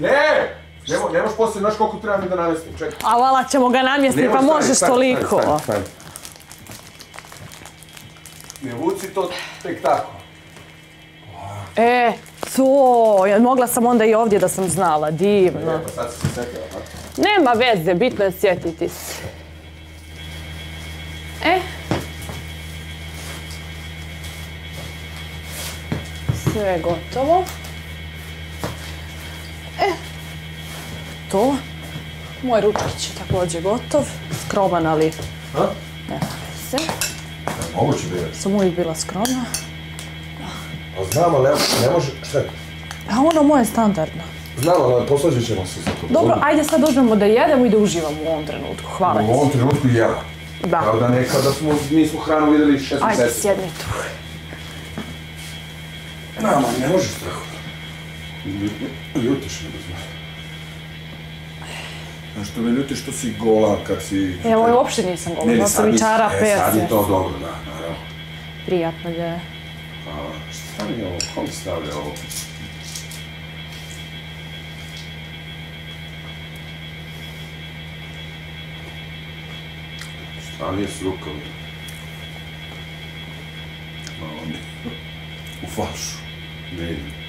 Ne! Nemo, nemoš poslije, znaš koliko treba mi da namestim, čekaj. A vala ćemo ga namjestiti, pa možeš stani, toliko. stani. Ne vuci to tek tako. E, to, mogla sam onda i ovdje da sam znala, divno. Pa sad si se setila, ha? Nema veze, bitno je sjetiti se. E. Sve je gotovo. E. To. Moj ručkić je također gotov. Skroman, ali Ha? nema veze. Moguće je. Sam uvijek bila skromna. A znam, ali ne, ne može, šta je? A ono moje standardno. Znam, ali posvađat ćemo se za to. Dobro, ajde sad uzmemo da jedemo i da uživamo u ovom trenutku. Hvala U ti. ovom trenutku jela. Da. Kao da neka da smo, nismo hranu vidjeli šest Ajde, mjeseci. sjedni tu. Nama, ne možeš tako. Ljutiš znaš. Znaš što me ljuti što si gola kad si... Evo, ja uopšte nisam govorila, ne, sam i čara e, sad je to dobro, da, naravno. Prijatno je. Hvala. Šta je ovo? Ko mi stavlja ovo? Šta mi je s rukom? Malo mi. U fašu. Ne ide.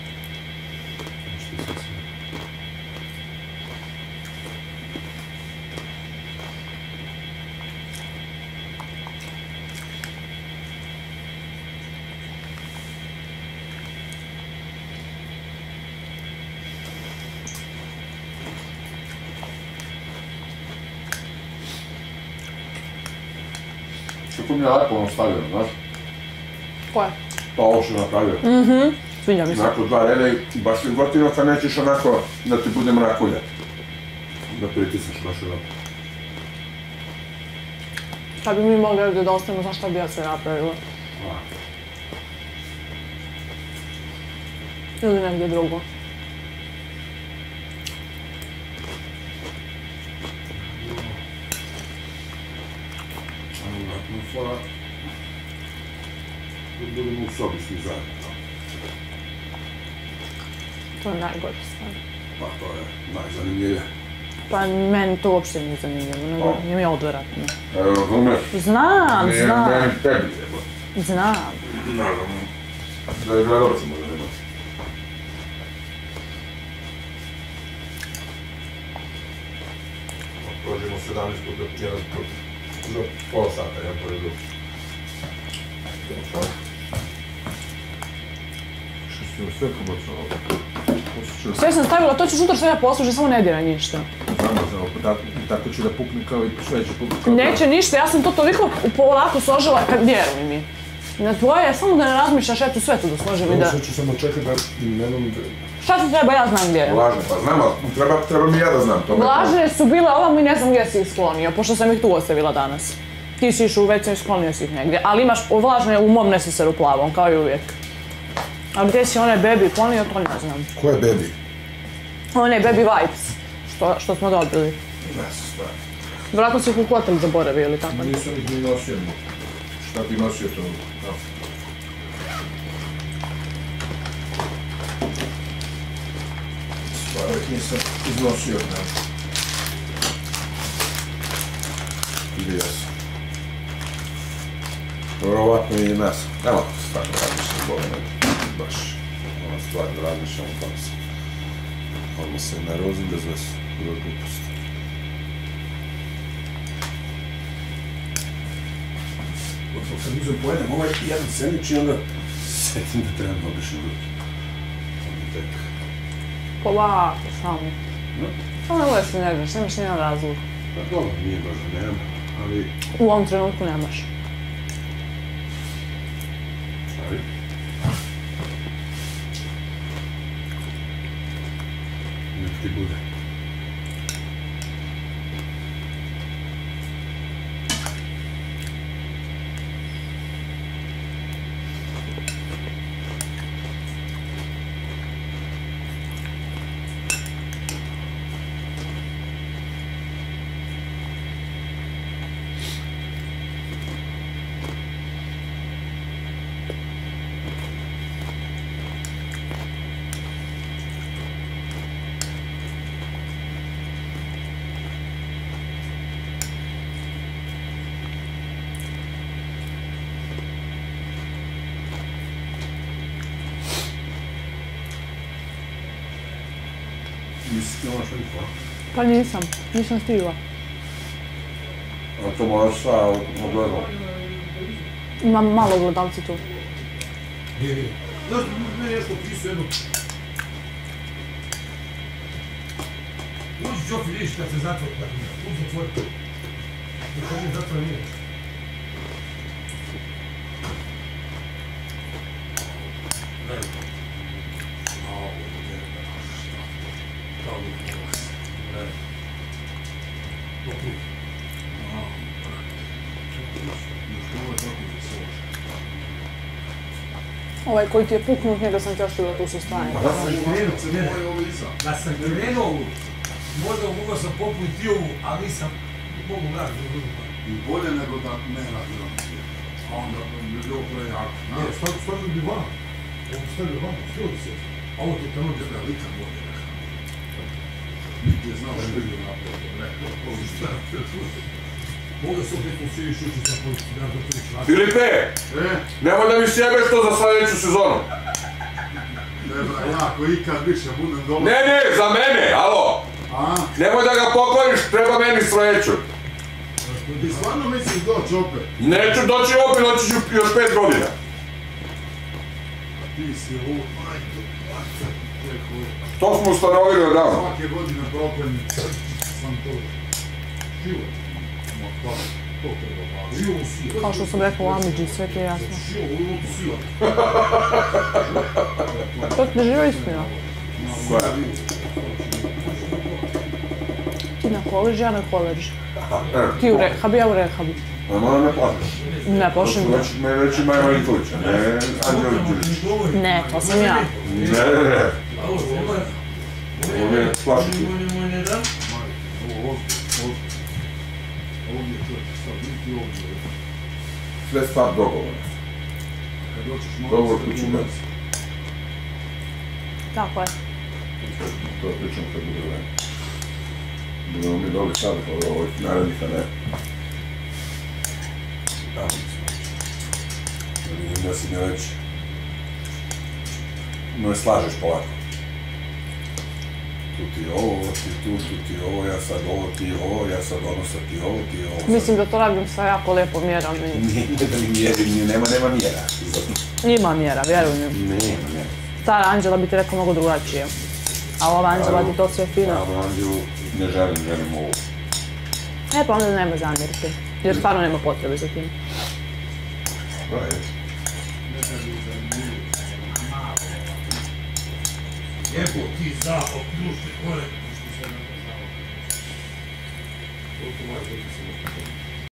Kako mi je lepo ono stavio, znaš? Koje? Pa ovo što napravio. Svinja mi se. Onako dva reda i baš je gotivno kad nećeš onako da ti bude mrakulja. Da pritisneš baš onako. Kad bi mi mogli da ostanemo, znaš šta bi ja sve napravila? Ili negdje drugo. Fora... Da budemo u sobi svi zajedno. To je najgore stvar. Pa to je najzanimljivije. Pa meni to uopšte nije zanimljivo, nego O. nije mi odvratno. Evo, razumiješ? Znam, Nije znam, meni tebi, jebo. znam. Naravno. Da je gledalcima da nema. Prođemo 17 puta, jedan put. Za pola sata, jedan pored drugog. Što si joj sve pobacao? Osjećao Sve sam stavila, to ću sutra sve ja posluži, samo ne diraj ništa. Znamo za ovo, tako, tako će da pukne kao i sve će pukne kao... Neće ništa, ja sam to toliko polako složila, kad vjeruj mi. Na tvoje, samo da ne razmišljaš, ja ću sve to da složim i da... Sad ću samo čekati da nemam... Šta ti treba, ja znam gdje je. Vlažne, pa znam, ali treba, treba mi ja da znam to. Vlažne su bile ovamo i ne znam gdje si ih sklonio, pošto sam ih tu ostavila danas. Ti si išao u WC i sklonio si ih negdje, ali imaš vlažne u mom neseseru plavom, kao i uvijek. A gdje si one baby ponio, to ne znam. Ko je baby? One baby vibes, što, što smo dobili. Ne se stvari. Vjerojatno si ih u hotel zaboravio ili tako. Nisam ih ni nosio. Šta bi nosio to? Da. Stvarno ih nisam iznosio. Da. Vidio sam. Vjerovatno i nas. Nema stvarno razmišljam bolje nego baš. Ona stvarno razmišljam o tome se. Odmah se nervozim bez veze. Bilo je kad uzem pojedem ovaj jedan sandvič i onda setim da trebam da obišem tek. Polako, samo. No. Ne budeš se nerviš, nemaš nijedan razlog. Pa dobro, nije baš da nemam, ali... U ovom trenutku nemaš. ali... Nek ti bude. Nisi ti što išla? Pa nisam, nisam stigla. A to moraš sa ogledom. Imam malo gledalci tu. Nije, nije. Znaš, meni nešto pisao jedno... Uđi čofi, vidiš kad se zatvor, uđi zatvor. Kad je zatvor nije. Ovo je tako za svoje? Ovaj koji ti je puknut, njega sam ostavila tu sa strane. Da sam krenuo, da sam krenuo, možda mogao sam popiti ovu, ali nisam mogu vratiti u drugu. I bolje nego da ne radi on. A onda bi bilo prejako. Ne, stavio bi van. Ovo stavio van, stavio bi se. A ovo ti tamo gdje Da lika bolje je znao što je napravio. Rekao, šta je tu. Ovdje se opet usiriš uči sa policiju, ja to tu šlaku. Filipe, E, nemoj da mi sjebeš to za sljedeću sezonu. ne bra, ja ako ikad više budem dole. Ne, ne, za mene, alo. A? Nemoj da ga pokloniš, treba meni sledeću. Ti stvarno misliš doći opet? Neću doći opet, doći ću još pet godina. Ti si ovo, majke, To smo ustanovili odavno. Svake godine proklenim sam to. Život. To. Kao što sam rekla u Amidži, sve ti je jasno. Si. To ti ne živa istina. Koja? Ti na koleđ, ja na koleđ. E, Ti u rehabi, ja u rehabi. Ne moram me plaćaš. Ne, To pošli su mi. već, me već ima Marinković, a ne Anđelo Đurić. Ne, to sam ja. Ne, ne, ne. Je je. Je je niti ovdje. Sve stvar dogovora. Dogovor kuću mes. Tako je. To pričamo kad bude vreme. Budemo mi doli sad, ovo ovih narednih, a ne. Da da si me već... Ne slažeš polako. Tu ti ovo, ti tu, tu ti ovo, ja sad ovo, ti ovo, ja sad ono, sad ti ovo, ti ovo. sad- Mislim da to radim sa jako lijepom mjerom. Nije da mi mjeri, nema, nema mjera. Ima mjera, vjeruj mi. Nema, nema. Stara Anđela bi ti rekao mnogo drugačije. A ova Anđela ti to sve fino. Ja u Anđelu ne želim, želim ovo. E pa onda nema zamjerke. Jer stvarno nema potrebe za tim. Da Jebo ti za okrušni korek. Koliko može biti se